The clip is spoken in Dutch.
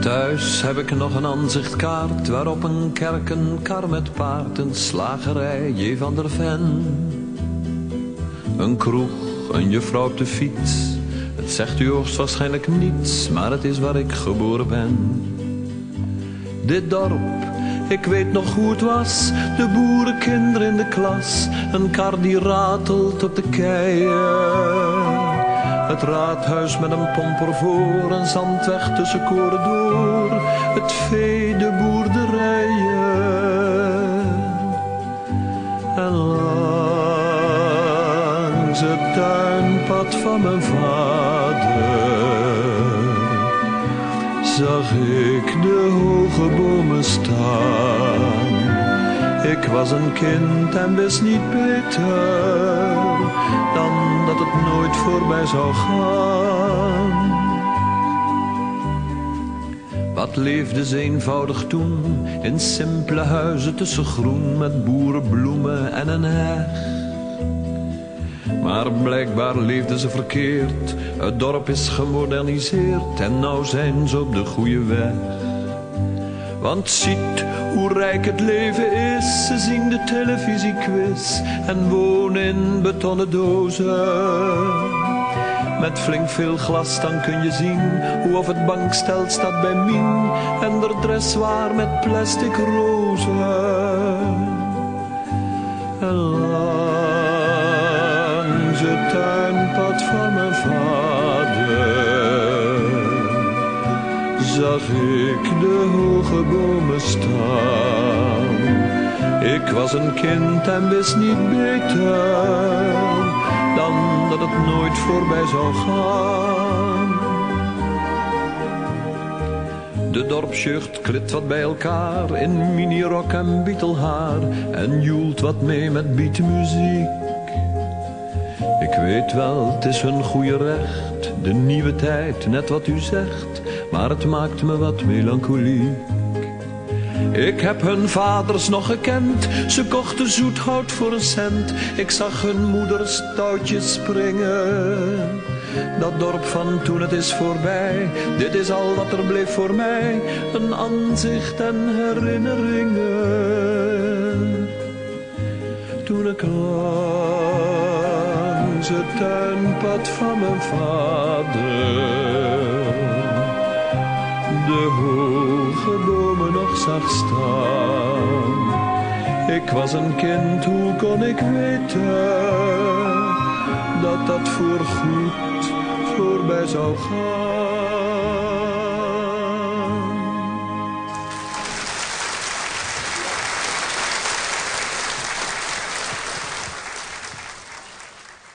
Thuis heb ik nog een aanzichtkaart waarop een kerk, een kar met paard, een slagerij, J. van der Ven. Een kroeg, een juffrouw op de fiets. Het zegt u hoogstwaarschijnlijk niets, maar het is waar ik geboren ben. Dit dorp, ik weet nog hoe het was, de boerenkinderen in de klas, een kar die ratelt op de keien. Het raadhuis met een pomper voor, een zandweg tussen koren door. Het vee, de boerderijen. En langs het tuinpad van mijn vader zag ik de hoge bomen staan. Ik was een kind en wist niet beter nooit voorbij zou gaan. Wat leefde ze eenvoudig toen, in simpele huizen tussen groen met boerenbloemen en een heg. Maar blijkbaar leefden ze verkeerd, het dorp is gemoderniseerd en nou zijn ze op de goede weg. Want ziet hoe rijk het leven is. Ze zien de televisiequiz en wonen in betonnen dozen. Met flink veel glas dan kun je zien hoe of het bankstel staat bij Mien en de dress waar met plastic rozen. En langs het tuinpad van mijn vader zag ik de hoge bomen staan. Ik was een kind en wist niet beter dan dat het nooit voorbij zou gaan. De dorpsjeugd klit wat bij elkaar in minirok en bietelhaar en joelt wat mee met beatmuziek. Ik weet wel, het is hun goede recht, de nieuwe tijd, net wat u zegt maar het maakt me wat melancholiek. Ik heb hun vaders nog gekend, ze kochten zoethout voor een cent. Ik zag hun moeders touwtjes springen. Dat dorp van toen het is voorbij, dit is al wat er bleef voor mij. Een aanzicht en herinneringen. Toen ik langs het tuinpad van mijn vader de hoge bomen nog zag staan. Ik was een kind, hoe kon ik weten dat dat voorgoed voorbij zou gaan?